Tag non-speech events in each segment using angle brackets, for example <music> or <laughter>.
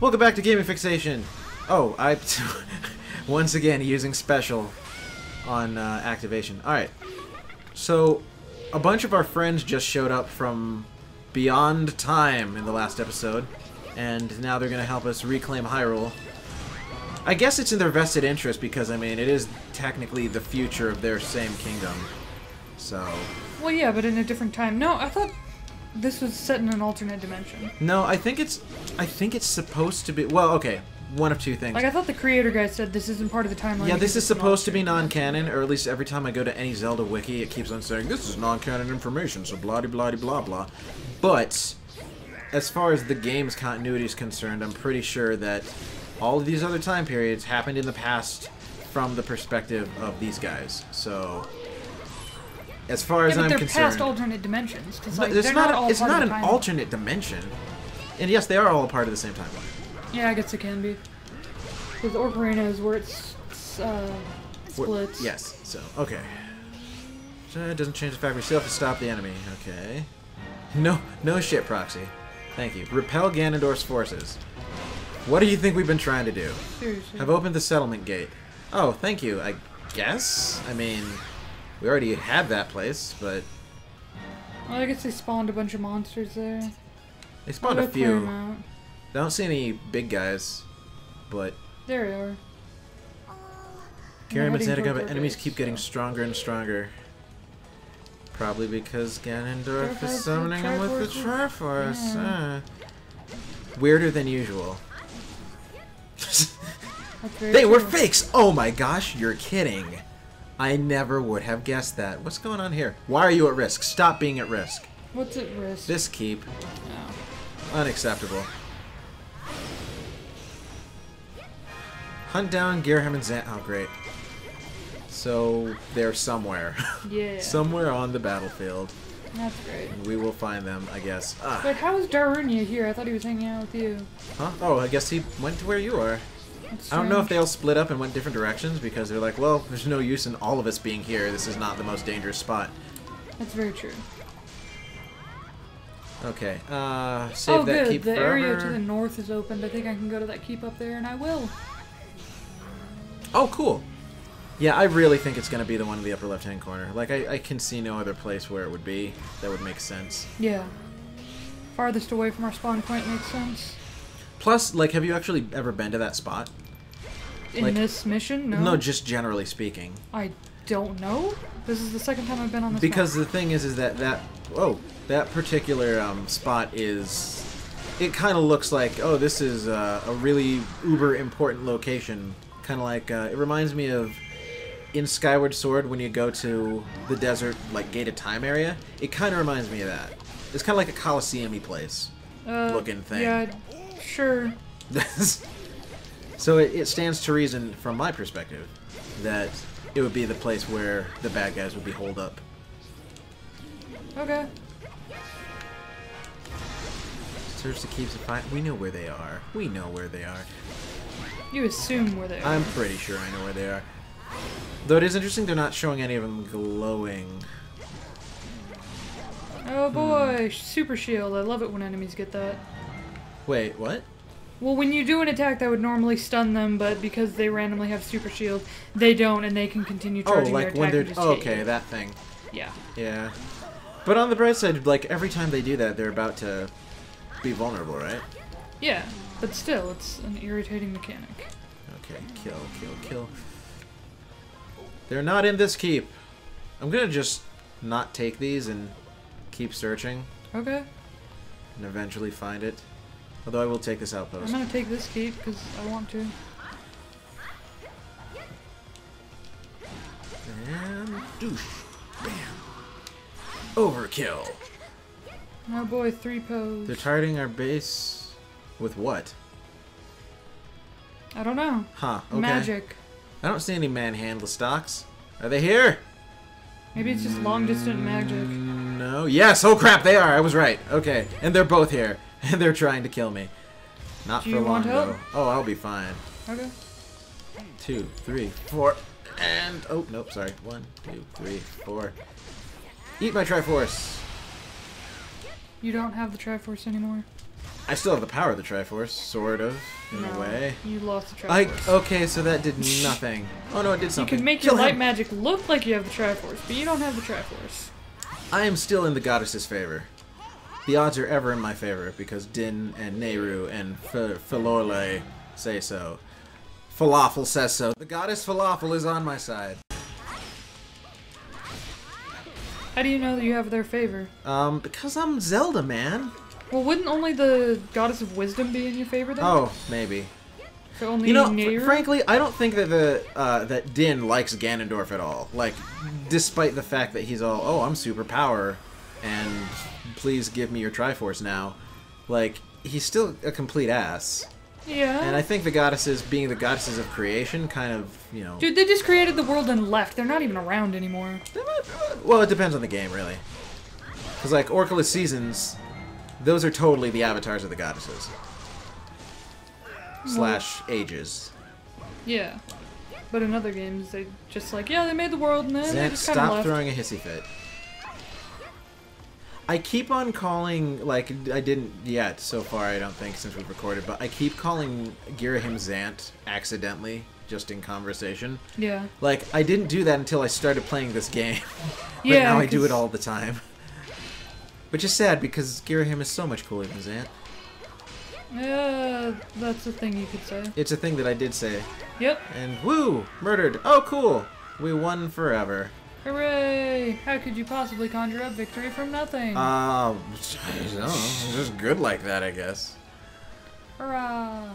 Welcome back to Gaming Fixation. Oh, I <laughs> once again using special on uh, activation. All right. So, a bunch of our friends just showed up from beyond time in the last episode, and now they're going to help us reclaim Hyrule. I guess it's in their vested interest because I mean it is technically the future of their same kingdom. So, Well, yeah, but in a different time. No, I thought this was set in an alternate dimension. no, I think it's I think it's supposed to be well, okay. One of two things. Like I thought the creator guy said this isn't part of the timeline. Yeah, this is supposed to be non-canon, or at least every time I go to any Zelda wiki, it keeps on saying this is non-canon information, so blah blah blah blah. But as far as the game's continuity is concerned, I'm pretty sure that all of these other time periods happened in the past from the perspective of these guys. So as far as Yeah, I'm they're concerned, past alternate dimensions. Cause, No, it's not. not, it's not an alternate dimension. And yes, they are all a part of the same timeline. Yeah, I guess it can be. Because Ocarina is where it's, it's uh, What- splits. Yes. So okay. So it doesn't change the fact we still have to stop the enemy. Okay. No, no shit, Proxi. Thank you. Repel Ganondorf's forces. What do you think we've been trying to do? Seriously. Have opened the settlement gate. Oh, thank you. I guess. I mean, we already have that place, but Well, I guess they spawned a bunch of monsters there. they spawned a I'll go clear 'em few. I don't see any big guys, but There they are. Heading Mazzetica, but enemies keep getting stronger and stronger. Probably because Ganondorf Triforce is summoning him with the Triforce. Yeah. uh. Weirder than usual. They were fakes! Oh my gosh, you're kidding. I never would have guessed that. What's going on here? Why are you at risk? Stop being at risk. What's at risk? This keep. Oh. Unacceptable. Hunt down Girahim and Zant. Oh, great. So, they're somewhere. <laughs> Yeah. somewhere on the battlefield. That's great. We will find them, I guess. Ah. Wait, how is Darunia here? I thought he was hanging out with you. Huh? Oh, I guess he went to where you are. I don't know if they all split up and went different directions because they're like, well, there's no use in all of us being here. This is not the most dangerous spot. That's very true. Okay, uh, save oh, that good. keep the forever. area to the north is opened. I think I can go to that keep up there, and I will. Oh, cool. Yeah, I really think it's going to be the one in the upper left-hand corner. Like, I, I can see no other place where it would be that would make sense. Yeah. Farthest away from our spawn point makes sense. Plus, like, have you actually ever been to that spot? In Like- this mission, no. No, just generally speaking. I don't know. This is the second time I've been on this. Because map. the thing is, is that that oh that particular um, spot is it kind of looks like oh this is uh, a really uber important location. Kind of like uh, it reminds me of in Skyward Sword when you go to the desert like Gate of Time area. It kind of reminds me of that. It's kind of like a Colosseum-y place. uh, looking thing. Yeah, sure. <laughs> so it, it stands to reason, from my perspective, that it would be the place where the bad guys would be holed up. Okay. Search the keeps of fine. We know where they are. We know where they are. You assume where they are. I'm pretty sure I know where they are. Though it is interesting they're not showing any of them glowing. Oh Hmm. boy, super shield. I love it when enemies get that. Wait, what? Well, when you do an attack that would normally stun them, but because they randomly have super shield, they don't, and they can continue Oh, charging their attack when they're and just oh, okay, that thing. Yeah. Yeah. But on the bright side, like every time they do that, they're about to be vulnerable, right? Yeah, but still, it's an irritating mechanic. Okay, kill, kill, kill. They're not in this keep. I'm gonna just not take these and keep searching Okay, and eventually find it. Although I will take this outpost. I'm gonna take this keep because I want to. And douche. Bam. Overkill. Oh boy, three pose. They're targeting our base with what? I don't know. Huh, okay. Magic. I don't see any Manhandla stalks. Are they here? Maybe it's just long distance magic. Mm, No. Yes. Oh crap! They are. I was right. Okay, and they're both here, <laughs> they're trying to kill me. Not Do for long though. Oh, I'll be fine. Okay. Two, three, four, and oh nope. Sorry. One, two, three, four. Eat my Triforce. You don't have the Triforce anymore. I still have the power of the Triforce, sort of, in No, a way. You lost the Triforce. I okay, so that did <laughs> nothing. Oh no, it did something. you can make Kill your light him. magic look like you have the Triforce, but you don't have the Triforce. I am still in the goddess's favor. The odds are ever in my favor because Din and Nayru and F- Philorle say so. Falafel says so. The goddess Falafel is on my side. How do you know that you have their favor? Um, because I'm Zelda, man. Well, wouldn't only the Goddess of Wisdom be in your favor then? Oh, maybe. So only You know, fr- frankly, I don't think that the uh, that Din likes Ganondorf at all. Like, despite the fact that he's all, "Oh, I'm super power," and please give me your Triforce now. Like, he's still a complete ass. Yeah. And I think the goddesses, being the goddesses of creation, kind of, you know. Dude, they just created the world and left. They're not even around anymore. Well, it depends on the game, really. Because, like, Oracle of Seasons, those are totally the avatars of the goddesses. Mm-hmm. Slash ages. Yeah. But in other games, they just like, yeah, they made the world and then they just kind of left. stop throwing a hissy fit. I keep on calling, like, I didn't yet so far, I don't think, since we've recorded, but I keep calling Girahim Zant accidentally, just in conversation. Yeah. Like, I didn't do that until I started playing this game. <laughs> but Yeah, now I do it all the time. Which is sad, because Girahim is so much cooler than Zant. Yeah, that's a thing you could say. It's a thing that I did say. Yep. And woo! Murdered! Oh, cool! We won forever. Hooray! How could you possibly conjure up victory from nothing? <laughs> Uh, I don't know. Just good like that, I guess. Hurrah!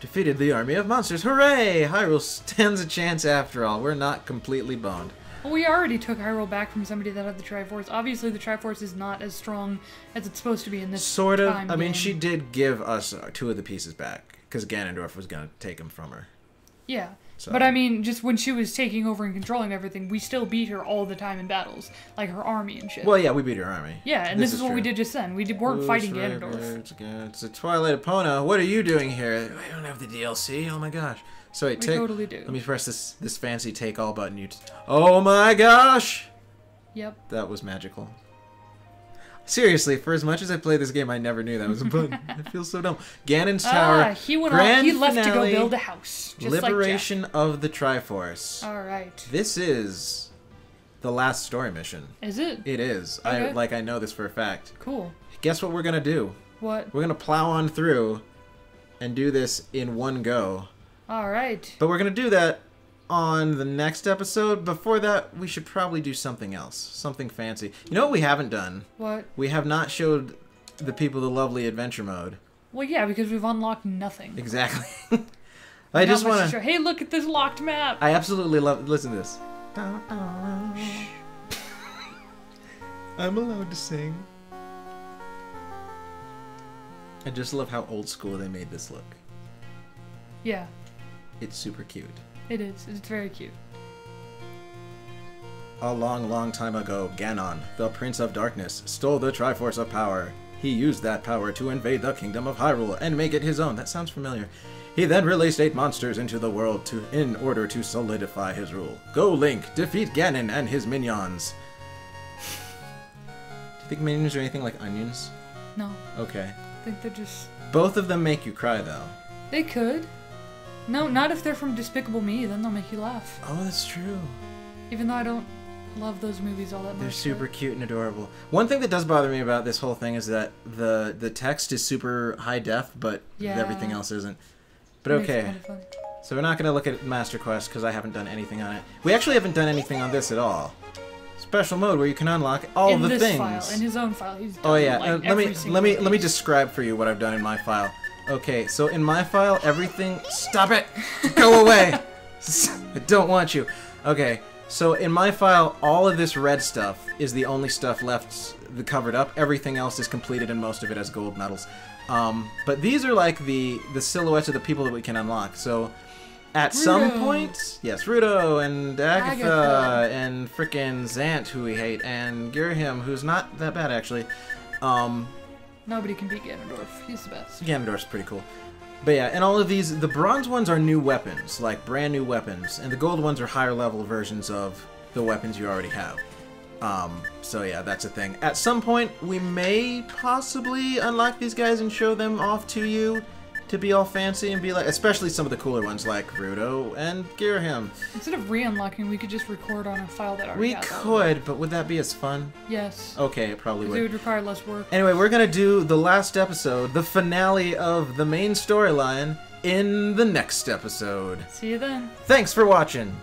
Defeated the army of monsters. Hooray! Hyrule stands a chance after all. We're not completely boned. Well, we already took Hyrule back from somebody that had the Triforce. Obviously, the Triforce is not as strong as it's supposed to be in this Sort of. I mean, game. she did give us uh, two of the pieces back because Ganondorf was gonna take them from her. Yeah. So. But I mean, just when she was taking over and controlling everything, we still beat her all the time in battles, like her army and shit. Well, yeah, we beat her army. yeah, and this, this is, is what we did just then. We did, weren't Ooh, fighting Ganondorf. It's, it's a Twilight Epona. What are you doing here? I don't have the DLC. Oh my gosh. So wait, We take. totally do. Let me press this this fancy take all button. You. T- oh my gosh. Yep. That was magical. Seriously, for as much as I played this game, I never knew that was a button. <laughs> I feel so dumb. Ganon's Tower. Ah, he went off. He left to go build a house. Just Liberation of the Triforce. All right. This is the last story mission. Is it? It is. I like. I know this for a fact. Cool. Guess what we're gonna do? What? We're gonna plow on through, and do this in one go. All right. But we're gonna do that on the next episode. Before that, we should probably do something else, something fancy. You know what we haven't done? What? We have not showed the people the lovely adventure mode. Well, yeah, because we've unlocked nothing. Exactly. <laughs> I Not just much to want show. to. Hey, look at this locked map. I absolutely love. Listen to this. I'm allowed to sing. I just love how old school they made this look. Yeah, It's super cute. It is. It's very cute. A long, long time ago, Ganon, the Prince of Darkness, stole the Triforce of Power. He used that power to invade the Kingdom of Hyrule and make it his own. That sounds familiar. He then released eight monsters into the world to, in order to solidify his rule. Go, Link, defeat Ganon and his minions. <sighs> Do you think minions are anything like onions? No, Okay. I think they're just. Both of them make you cry, though. They could. No, not if they're from Despicable Me. Then they'll make you laugh. Oh, that's true. Even though I don't love those movies all that much. They're super cute and adorable. One thing that does bother me about this whole thing is that the the text is super high def, but Yeah. everything else isn't. But okay, so we're not gonna look at Master Quest because I haven't done anything on it. We actually haven't done anything on this at all. Special mode where you can unlock all in the things. file, in his own file, he's done oh yeah, like, uh, let me let me let me describe for you what I've done in my file. Okay, so in my file, everything. Stop it! Go away! <laughs> I don't want you. Okay, so in my file, all of this red stuff is the only stuff left the covered up. Everything else is completed, and most of it has gold medals. Um, but these are like the the silhouettes of the people that we can unlock. So at some point, yes, Ruto and Agitha, Agitha. and frickin' Zant, who we hate, and Girahim, who's not that bad actually. Um, Nobody can beat Ganondorf. He's the best. Ganondorf's pretty cool. But yeah, and all of these, the bronze ones are new weapons, like brand new weapons, and the gold ones are higher level versions of the weapons you already have. Um, so yeah, that's a thing. At some point, we may possibly unlock these guys and show them off to you to be all fancy and be like, especially some of the cooler ones like Ruto and Girahim. Instead of re-unlocking, we could just record on a file that already We could, but would that be as fun? Yes. Okay, it probably would. It would require less work. Anyway, we're gonna do the last episode, the finale of the main storyline, in the next episode. See you then. Thanks for watching!